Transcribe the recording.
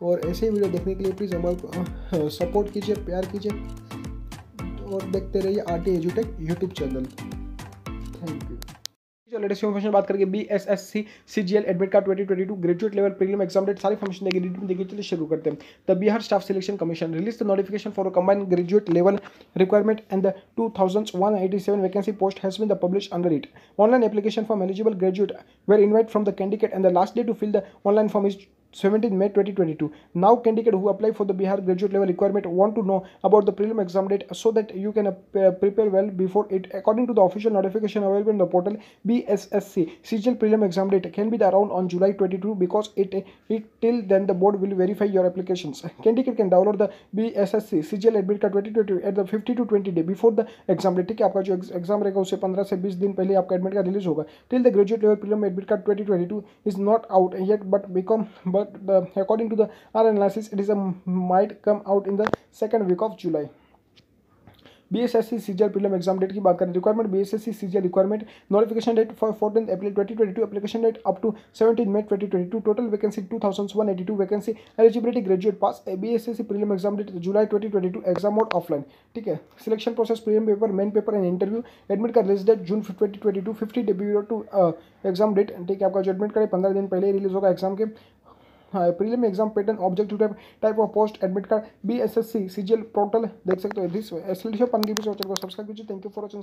और ऐसे ही वीडियो देखने के लिए प्लीज़ हमारे सपोर्ट कीजिए, प्यार कीजिए और देखते रहिए R T एजुटेक YouTube channel thank you latest information बात करेंगे B S S C C G L admit card twenty twenty two graduate level prelim exam date सारी इन्फॉर्मेशन देगी डिटेल देखिए चलिए शुरू करते हैं। The Bihar staff selection commission release the notification for combined graduate level requirement and the two thousand one eighty seven vacancy post has been the publish under it online application form eligible graduate were invite from the candidate and the last day to fill the online form is 17 May 2022. Now candidate who apply for the Bihar graduate level requirement want to know about the prelim exam date so that you can uh, prepare well before it. According to the official notification available in the portal, BSSC CGL prelim exam date can be around on July 22 because it, it till then the board will verify your applications. Candidate can download the BSSC CGL admit card 2022 at the 50 to 20 day before the exam date. ठीक है आपका जो exam रहेगा उससे 15 से 20 दिन पहले आपका एडमिट कार्ड रिलीज होगा till the graduate level prelim admit card 2022 is not out yet but become but the, according to the our analysis it is a might come out in the second week of july. B S prelim exam date की बात करें requirement B S requirement notification date for fourteen April twenty twenty two application date up to seventeen May twenty total vacancy two thousand one eighty two vacancy eligibility graduate pass B S S C prelim exam date July twenty twenty two exam mode offline ठीक है? Selection process prelim paper main paper and interview admit का release date June twenty twenty two fifty two exam date ठीक है? आपका जो admit card पंद्रह दिन पहले रिलीज़ होगा एग्ज़ाम के। Prelim exam pattern objective type type of post admit card B S S C C G L portal देख सकते हो। दिस एस एल डी पन की भी चैनल को सब्सक्राइब कीजिए। Thank you for watching